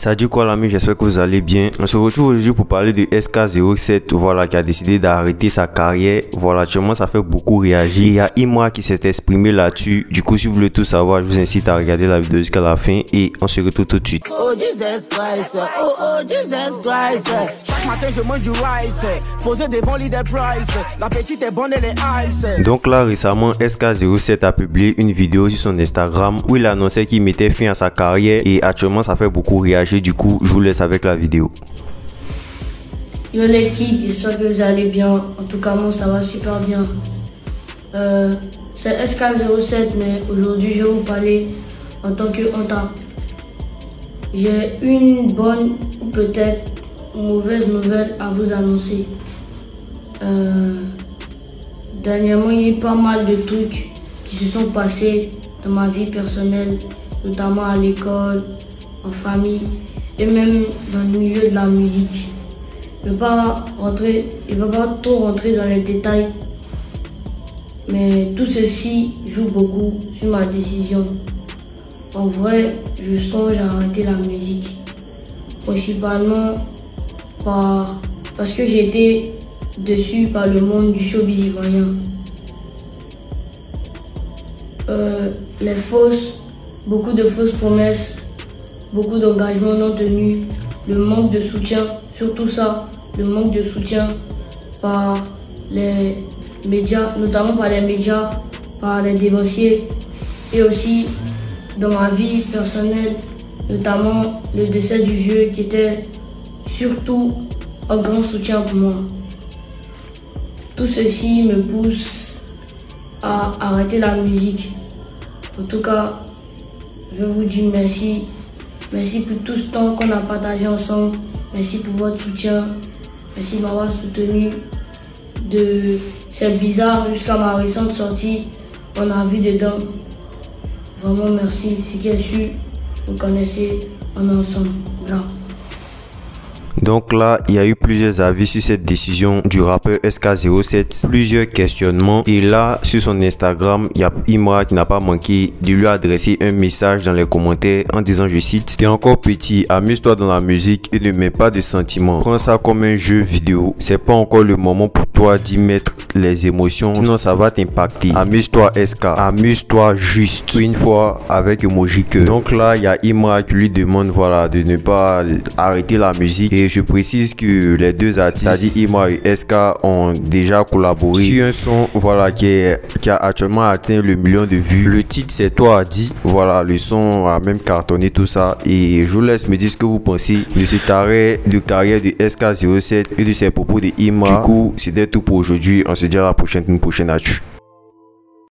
Ça dit quoi l'ami, j'espère que vous allez bien. On se retrouve aujourd'hui pour parler de SK07, voilà, qui a décidé d'arrêter sa carrière. Voilà, actuellement ça fait beaucoup réagir. Il y a Imra qui s'est exprimé là-dessus. Du coup, si vous voulez tout savoir, je vous incite à regarder la vidéo jusqu'à la fin et on se retrouve tout de suite. Oh Jesus Christ, oh oh Jesus Christ. Chaque matin je mange du rice, posé devant l'idée price. La petite est bonne et les ice. Donc là récemment, SK07 a publié une vidéo sur son Instagram où il annonçait qu'il mettait fin à sa carrière et actuellement ça fait beaucoup réagir. Du coup, je vous laisse avec la vidéo. Yo l'équipe, j'espère que vous allez bien. En tout cas, moi ça va super bien. Euh, c'est SK07, mais aujourd'hui je vais vous parler en tant que Anta. J'ai une bonne ou peut-être mauvaise nouvelle à vous annoncer. Euh, dernièrement, il y a eu pas mal de trucs qui se sont passés dans ma vie personnelle, notamment à l'école, en famille et même dans le milieu de la musique. Je ne vais pas rentrer, pas trop rentrer dans les détails, mais tout ceci joue beaucoup sur ma décision. En vrai, je songe à arrêter la musique, principalement par, parce que j'ai été déçu par le monde du showbiz ivoirien. Euh, les fausses, beaucoup de fausses promesses, beaucoup d'engagements non tenus, le manque de soutien, surtout ça, le manque de soutien par les médias, notamment par les médias, par les dévanciers et aussi dans ma vie personnelle, notamment le décès du jeu qui était surtout un grand soutien pour moi. Tout ceci me pousse à arrêter la musique. En tout cas, je vous dis merci. Merci pour tout ce temps qu'on a partagé ensemble. Merci pour votre soutien. Merci de m'avoir soutenu de C'est bizarre jusqu'à ma récente sortie. On a vu dedans. Vraiment merci. C'est est sûr, vous connaissez, on est ensemble. Donc là, il y a eu plusieurs avis sur cette décision du rappeur SK07, plusieurs questionnements. Et là, sur son Instagram, il y a Imra qui n'a pas manqué de lui adresser un message dans les commentaires en disant, je cite, T'es encore petit, amuse-toi dans la musique et ne mets pas de sentiments. Prends ça comme un jeu vidéo. C'est pas encore le moment pour toi d'y mettre les émotions, sinon ça va t'impacter. Amuse-toi SK, amuse-toi juste une fois avec emoji. Donc là, il y a Imra qui lui demande voilà de ne pas arrêter la musique je précise que les deux artistes, Ima et SK, ont déjà collaboré sur un son voilà, qui, est, qui a actuellement atteint le million de vues. Le titre, c'est Toi dit. Voilà, le son a même cartonné tout ça. Et je vous laisse me dire ce que vous pensez de cet arrêt de carrière de SK07 et de ses propos de Ima. Du coup, c'était tout pour aujourd'hui. On se dit à la prochaine, une prochaine actu.